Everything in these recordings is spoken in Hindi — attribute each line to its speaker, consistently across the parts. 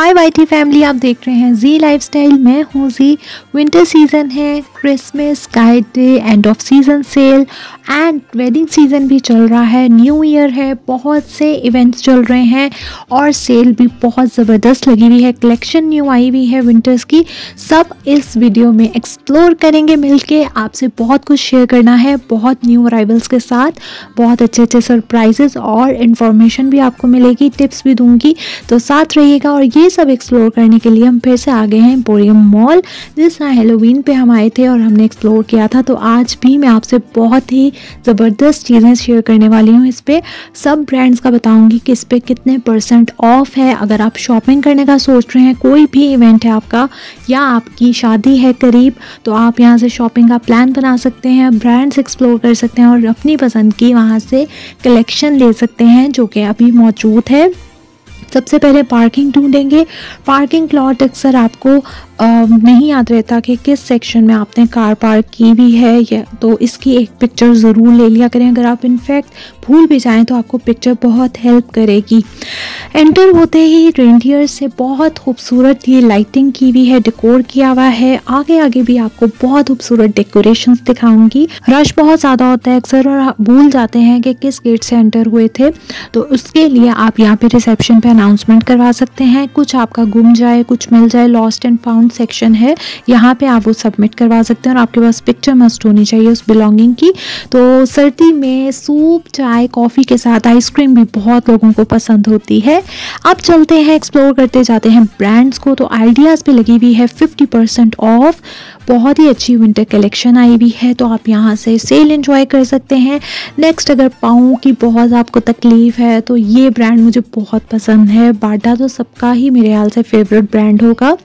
Speaker 1: हाय वाईटी फैमिली, आप देख रहे हैं जी लाइफस्टाइल मैं हूँ जी विंटर सीज़न है Christmas guide day end of season sale and wedding season भी चल रहा है। न्यू ईयर है, बहुत से इवेंट्स चल रहे हैं, और सेल भी बहुत ज़बरदस्त लगी हुई है। कलेक्शन न्यू आई हुई है विंटर्स की। सब इस वीडियो में एक्सप्लोर करेंगे मिलके। आपसे बहुत कुछ शेयर करना है, बहुत न्यू अराइवल्स के साथ, बहुत अच्छे अच्छे सरप्राइजेस और इन्फॉर्मेशन भी आपको मिलेगी टिप्स भी दूँगी। तो साथ रहिएगा, और ये सब एक्सप्लोर करने के लिए हम फिर से आ गए हैं एम्पोरियम मॉल जिस तरह हेलोवीन पे हम आए थे और हमने एक्सप्लोर किया था। तो आज भी मैं आपसे बहुत ही ज़बरदस्त चीज़ें शेयर करने वाली हूँ इस पर सब ब्रांड्स का बताऊँगी कि इस पर कितने परसेंट ऑफ़ है। अगर आप शॉपिंग करने का सोच रहे हैं, कोई भी इवेंट है आपका, या आपकी शादी है करीब तो आप यहाँ से शॉपिंग का प्लान बना सकते हैं ब्रांड्स एक्सप्लोर कर सकते हैं और अपनी पसंद की वहाँ से कलेक्शन ले सकते हैं, जो कि अभी मौजूद है। सबसे पहले पार्किंग ढूंढेंगे। पार्किंग प्लॉट अक्सर आपको नहीं याद रहता कि किस सेक्शन में आपने कार पार्क की भी है या तो इसकी एक पिक्चर ज़रूर ले लिया करें। अगर आप इनफैक्ट भूल भी जाएँ तो आपको पिक्चर बहुत हेल्प करेगी। एंटर होते ही रेंडियर से बहुत खूबसूरत ये लाइटिंग की हुई है डेकोर किया हुआ है। आगे आगे भी आपको बहुत खूबसूरत डेकोरेशन दिखाऊँगी। रश बहुत ज़्यादा होता है अक्सर और भूल जाते हैं कि किस गेट से एंटर हुए थे। तो उसके लिए आप यहाँ पे रिसेप्शन पे अनाउंसमेंट करवा सकते हैं। कुछ आपका गुम जाए, कुछ मिल जाए लॉस्ट एंड फाउंड सेक्शन है, यहाँ पे आप वो सबमिट करवा सकते हैं और आपके पास पिक्चर मस्ट होनी चाहिए उस बिलोंगिंग की। तो सर्दी में सूप चाय कॉफ़ी के साथ आइसक्रीम भी बहुत लोगों को पसंद होती है। अब चलते हैं एक्सप्लोर करते जाते हैं ब्रांड्स को। तो आइडियाज़ पे लगी हुई है फिफ्टी परसेंट ऑफ़ बहुत ही अच्छी विंटर कलेक्शन आई हुई है तो आप यहाँ से सेल इंजॉय कर सकते हैं। नेक्स्ट अगर पाऊँ की बहुत आपको तकलीफ़ है तो ये ब्रांड मुझे बहुत पसंद है। बाटा तो सबका ही मेरे ख्याल से फेवरेट ब्रांड होगा।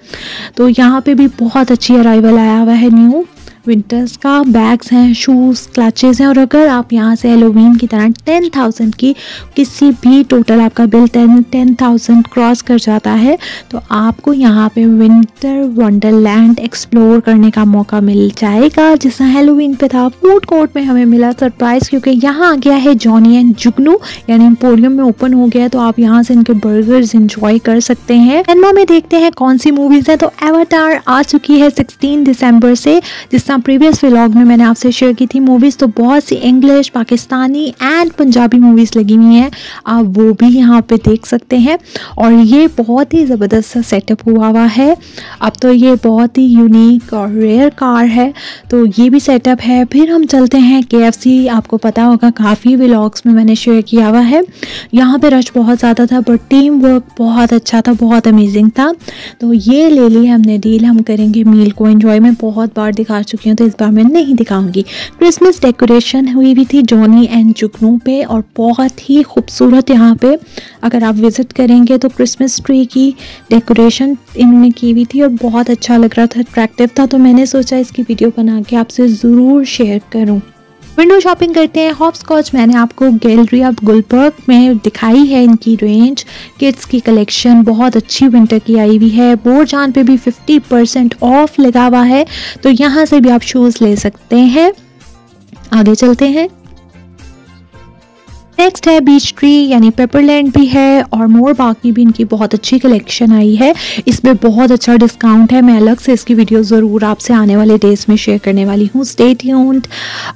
Speaker 1: तो यहाँ पे भी बहुत अच्छी अराइवल आया हुआ है न्यू विंटर्स का बैग्स हैं शूज़ क्लचेज़ हैं और अगर आप यहाँ से एलोवीन की तरह टेन थाउज़ेंड की किसी भी टोटल आपका bill ten ten thousand cross कर जाता है तो आपको यहाँ पे विंटर वंडरलैंड एक्सप्लोर करने का मौका मिल जाएगा। जिस हेलोवीन पे था फ़ूड कोर्ट में हमें मिला सरप्राइज़ क्योंकि यहाँ आ गया है जॉनी एंड जुगनू यानी एम्पोरियम में ओपन हो गया है तो आप यहाँ से इनके बर्गर्स इंजॉय कर सकते हैं। एनमा में देखते हैं कौन सी मूवीज़ है तो एवाटार आ चुकी है सिक्सटीन दिसंबर से, जिस जहाँ प्रीवियस व्लॉग में मैंने आपसे शेयर की थी मूवीज़ तो बहुत सी English Pakistani and Punjabi movies लगी हुई हैं। आप वो भी यहाँ पे देख सकते हैं। और ये बहुत ही ज़बरदस्त सा सेटअप हुआ हुआ है। अब तो ये बहुत ही यूनिक और रेयर कार है। तो ये भी सेटअप है। फिर हम चलते हैं के आपको पता होगा काफ़ी व्लॉग्स में मैंने शेयर किया हुआ है। यहाँ पर रश बहुत ज़्यादा था बट टीम वर्क बहुत अच्छा था, बहुत अमेजिंग था। तो ये ले ली हमने डील हम करेंगे मील को इन्जॉय में। बहुत बार दिखा चुकी हूँ तो इस बार मैं नहीं दिखाऊँगी। क्रिसमस डेकोरेशन हुई भी थी जॉनी एंड जुगनू पे और बहुत ही खूबसूरत यहाँ पे अगर आप विज़िट करेंगे तो क्रिसमस ट्री की डेकोरेशन इन्होंने की हुई थी और बहुत अच्छा लग रहा था अट्रैक्टिव था तो मैंने सोचा इसकी वीडियो बना के आपसे ज़रूर शेयर करूँ। विंडो शॉपिंग करते हैं। हॉप स्कॉच मैंने आपको गैलरी ऑफ़ गुलबर्ग में दिखाई है इनकी रेंज किड्स की कलेक्शन बहुत अच्छी विंटर की आई हुई है। बोर जान पे भी 50 परसेंट ऑफ़ लगा हुआ है। तो यहाँ से भी आप शूज़ ले सकते हैं। आगे चलते हैं। नेक्स्ट है बीच ट्री यानी पेपरलैंड भी है और मोर बाकी भी इनकी बहुत अच्छी कलेक्शन आई है। इसमें बहुत अच्छा डिस्काउंट है। मैं अलग से इसकी वीडियो ज़रूर आपसे आने वाले डेज़ में शेयर करने वाली हूँ। स्टेट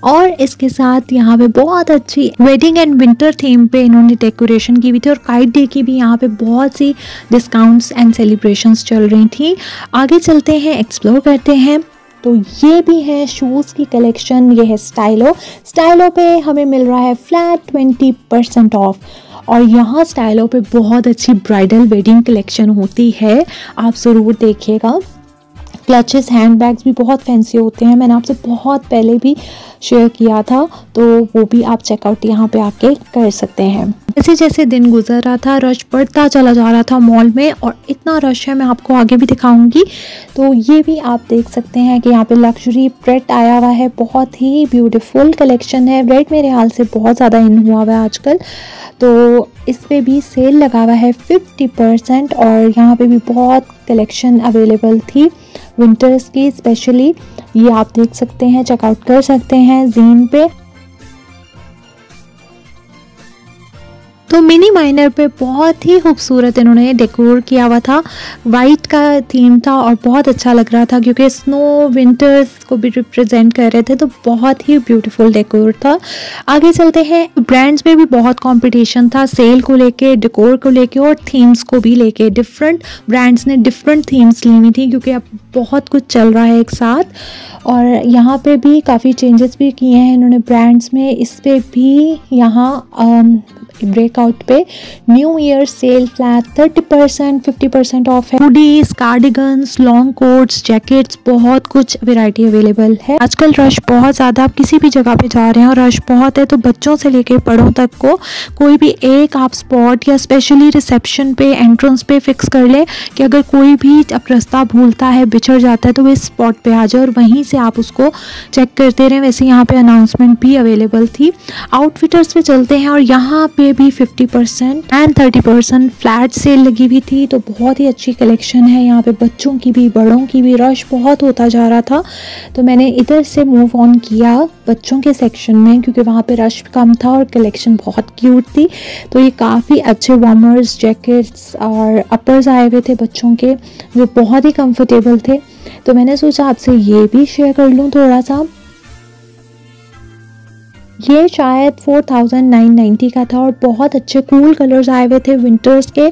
Speaker 1: और इसके साथ यहाँ पे बहुत अच्छी वेडिंग एंड विंटर थीम पे इन्होंने डेकोरेशन की हुई थी और काइट डे की भी। यहाँ पे बहुत सी डिस्काउंट्स एंड सेलिब्रेशंस चल रही थी। आगे चलते हैं एक्सप्लोर करते हैं। तो ये भी है शूज़ की कलेक्शन ये है स्टाइलो स्टाइलो पे हमें मिल रहा है फ्लैट ट्वेंटी परसेंट ऑफ़ और यहाँ स्टाइलो पे बहुत अच्छी ब्राइडल वेडिंग कलेक्शन होती है। आप ज़रूर देखिएगा। क्लचेस हैंड बैग्स भी बहुत फैंसी होते हैं। मैंने आपसे बहुत पहले भी शेयर किया था तो वो भी आप चेकआउट यहाँ पे आके कर सकते हैं। जैसे जैसे दिन गुजर रहा था रश बढ़ता चला जा रहा था मॉल में और इतना रश है, मैं आपको आगे भी दिखाऊँगी। तो ये भी आप देख सकते हैं कि यहाँ पे लग्जरी प्रेट आया हुआ है, बहुत ही ब्यूटीफुल कलेक्शन है। रेड मेरे हाल से बहुत ज़्यादा इन हुआ हुआ है आजकल। तो इस पर भी सेल लगा हुआ है फिफ्टी परसेंट और यहाँ पे भी बहुत कलेक्शन अवेलेबल थी विंटर्स की स्पेशली ये आप देख सकते हैं चेकआउट कर सकते हैं जीन पे। मिनी माइनर पे बहुत ही खूबसूरत इन्होंने डेकोर किया हुआ था। वाइट का थीम था और बहुत अच्छा लग रहा था क्योंकि स्नो विंटर्स को भी रिप्रेजेंट कर रहे थे तो बहुत ही ब्यूटीफुल डेकोर था। आगे चलते हैं ब्रांड्स में भी बहुत कंपटीशन था सेल को लेके डेकोर को लेके और थीम्स को भी लेके। डिफरेंट ब्रांड्स ने डिफरेंट थीम्स ली हुई थी क्योंकि अब बहुत कुछ चल रहा है एक साथ। और यहाँ पे भी काफ़ी चेंजेस भी किए हैं इन्होंने ब्रांड्स में। इस पर भी यहाँ ब्रेकआउट पे new year sale flat thirty percent fifty percent off है। Hoodies cardigans long coats jackets बहुत कुछ वेराइटी अवेलेबल है। आजकल रश बहुत ज़्यादा, आप किसी भी जगह पे जा रहे हैं और रश बहुत है तो बच्चों से लेके बड़ों तक को कोई भी एक आप स्पॉट या स्पेशली रिसेप्शन पे एंट्रेंस पे फिक्स कर ले कि अगर कोई भी अब रास्ता भूलता है, बिछड़ जाता है तो वो स्पॉट पे आ जाए और वहीं से आप उसको चेक करते रहें। वैसे यहाँ पे अनाउंसमेंट भी अवेलेबल थी। आउटफिटर्स पे चलते हैं और यहाँ पे भी 50 percent and 30 percent flat sale लगी हुई थी तो बहुत ही अच्छी कलेक्शन है। यहाँ पे बच्चों की भी, बड़ों की भी रश बहुत होता जा रहा था। तो मैंने इधर से मूव ऑन किया बच्चों के सेक्शन में, क्योंकि वहाँ पे रश कम था और कलेक्शन बहुत क्यूट थी। तो ये काफ़ी अच्छे वार्मर्स जैकेट्स और अपर्स आए हुए थे बच्चों के। जो बहुत ही कंफर्टेबल थे। तो मैंने सोचा आपसे ये भी शेयर कर लूँ थोड़ा सा। ये शायद फोर थाउज़ेंड नाइन नाइन्टी का था और बहुत अच्छे कूल कलर्स आए हुए थे विंटर्स के।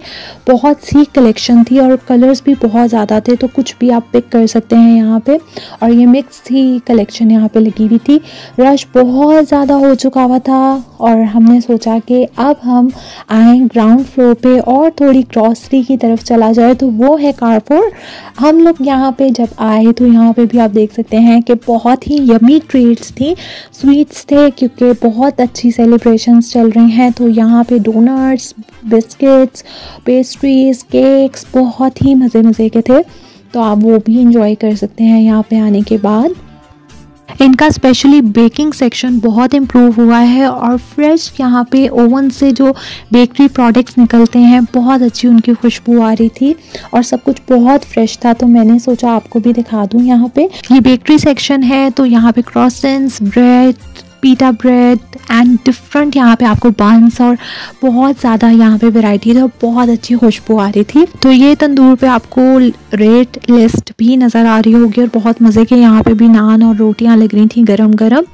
Speaker 1: बहुत सी कलेक्शन थी और कलर्स भी बहुत ज़्यादा थे तो कुछ भी आप पिक कर सकते हैं यहाँ पे। और ये मिक्स ही कलेक्शन यहाँ पे लगी हुई थी। रश बहुत ज़्यादा हो चुका हुआ था। और हमने सोचा कि अब हम आए ग्राउंड फ्लोर पे और थोड़ी ग्रॉसरी की तरफ़ चला जाए तो वो है कारपोर हम लोग यहाँ पे जब आए तो यहाँ पे भी आप देख सकते हैं कि बहुत ही यमी ट्रीट्स थी। स्वीट्स थे, क्योंकि बहुत अच्छी सेलिब्रेशंस चल रही हैं। तो यहाँ पे डोनट्स बिस्किट्स पेस्ट्रीज केक्स बहुत ही मज़े मज़े के थे। तो आप वो भी इंजॉय कर सकते हैं यहाँ पे आने के बाद। इनका स्पेशली बेकिंग सेक्शन बहुत इम्प्रूव हुआ है और फ्रेश यहाँ पे ओवन से जो बेकरी प्रोडक्ट्स निकलते हैं, बहुत अच्छी उनकी खुशबू आ रही थी और सब कुछ बहुत फ्रेश था। तो मैंने सोचा आपको भी दिखा दूँ यहाँ पे। ये बेकरी सेक्शन है तो यहाँ पे croissants bread pita bread and different यहाँ पे आपको बंस और बहुत ज़्यादा यहाँ पे वैरायटी थी और बहुत अच्छी खुशबू आ रही थी। तो ये तंदूर पे आपको रेट लिस्ट भी नज़र आ रही होगी और बहुत मज़े के यहाँ पे भी नान और रोटियाँ लग रही थी गरम गरम।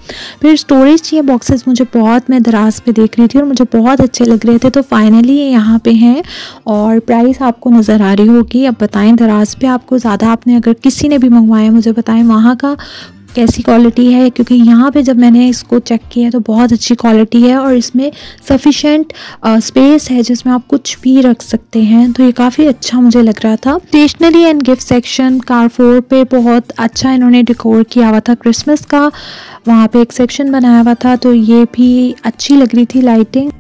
Speaker 1: फिर स्टोरेज ये बॉक्सेस मुझे बहुत मैं दराज पे देख रही थी और मुझे बहुत अच्छे लग रहे थे तो फाइनली ये यहाँ पे हैं और प्राइस आपको नज़र आ रही होगी। अब बताएँ दराज पे आपको ज़्यादा आपने अगर किसी ने भी मंगवाया मुझे बताएँ वहाँ का कैसी क्वालिटी है, क्योंकि यहाँ पे जब मैंने इसको चेक किया तो बहुत अच्छी क्वालिटी है और इसमें सफिशेंट स्पेस है जिसमें आप कुछ भी रख सकते हैं। तो ये काफ़ी अच्छा मुझे लग रहा था। Stationery and gift section Carrefour पे बहुत अच्छा इन्होंने डिकोर किया हुआ था क्रिसमस का। वहाँ पे एक सेक्शन बनाया हुआ था तो ये भी अच्छी लग रही थी लाइटिंग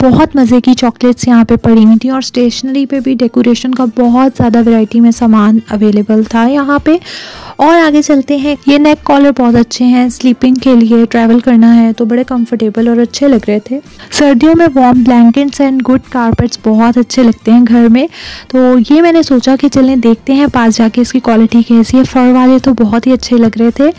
Speaker 1: बहुत मज़े की चॉकलेट्स यहाँ पे पड़ी हुई थी और स्टेशनरी पे भी डेकोरेशन का बहुत ज़्यादा वैरायटी में सामान अवेलेबल था यहाँ पे। और आगे चलते हैं। ये नेक कॉलर बहुत अच्छे हैं। स्लीपिंग के लिए ट्रैवल करना है तो बड़े कंफर्टेबल और अच्छे लग रहे थे। सर्दियों में warm blankets and good carpets बहुत अच्छे लगते हैं घर में। तो ये मैंने सोचा कि चलें, देखते हैं पास जाके इसकी क्वालिटी कैसी है। फर वाले तो बहुत ही अच्छे लग रहे थे।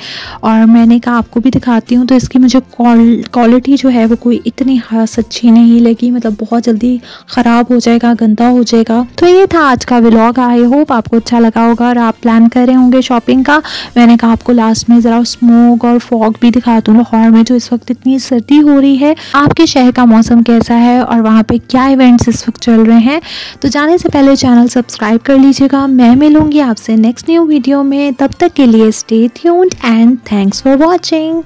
Speaker 1: और मैंने कहा, आपको भी दिखाती हूँ तो इसकी मुझे क्वालिटी जो है वो कोई इतनी खास अच्छी नहीं लगी। मतलब बहुत जल्दी ख़राब हो जाएगा, गंदा हो जाएगा। तो ये था आज का व्लॉग आई होप आपको अच्छा लगा होगा और आप प्लान कर रहे होंगे शॉपिंग का। का। मैंने कहा, आपको लास्ट में ज़रा स्मोक और फॉग भी दिखा दूँ लाहौर में, जो इस वक्त इतनी सर्दी हो रही है। आपके शहर का मौसम कैसा है और वहाँ पे क्या इवेंट्स इस वक्त चल रहे हैं? तो जाने से पहले चैनल सब्सक्राइब कर लीजिएगा। मैं मिलूँगी आपसे नेक्स्ट न्यू वीडियो में। तब तक के लिए stay tuned and thanks for watching